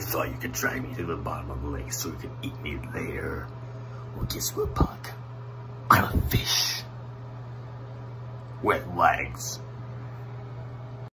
You thought you could drag me to the bottom of the lake so you could eat me later? Well, guess what, punk? I'm a fish. With legs.